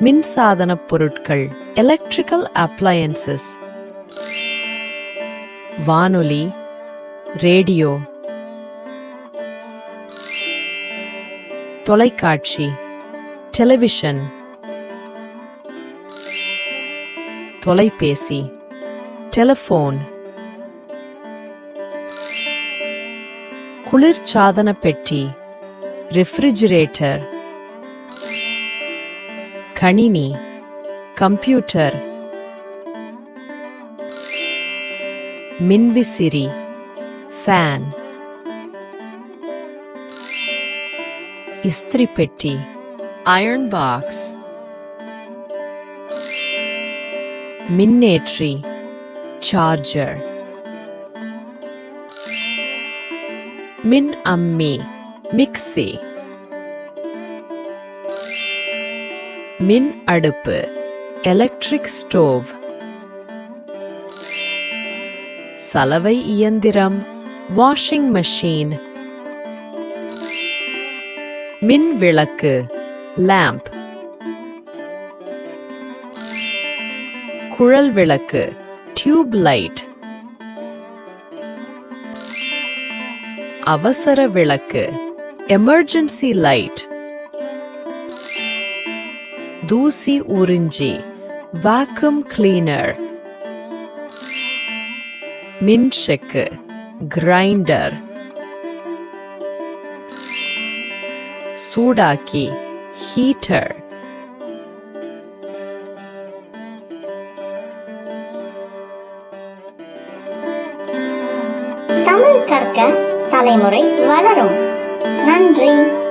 மின்சாதனப் பொருட்கள் electrical appliances வானொலி radio தொலைக்காட்சி டெலிவிஷன் தொலைபேசி டெலிஃபோன் குளிர்சாதன பெட்டி ரெஃப்ரிஜிரேட்டர் கணினி கம்ப்யூட்டர் மின்விசிறி ஃபேன் இஸ்திரி பெட்டி அயர்ன் பாக்ஸ் மின்னேற்றி சார்ஜர் மின் அம்மி மிக்ஸி மின் அடுப்பு. எலக்ட்ரிக் ஸ்டோவ் சலவை இயந்திரம். வாஷிங் மெஷின் மின் விளக்கு. லேம்ப் குழல் விளக்கு. டியூப் லைட் அவசர விளக்கு. எமர்ஜென்சி லைட் தூசி உறிஞ்சி வாக்யூம் கிளீனர் மின்செக்கு கிரைண்டர் சூடாக்கி ஹீட்டர் தமிழ் கற்க தலைமுறை வளரும். நன்றி.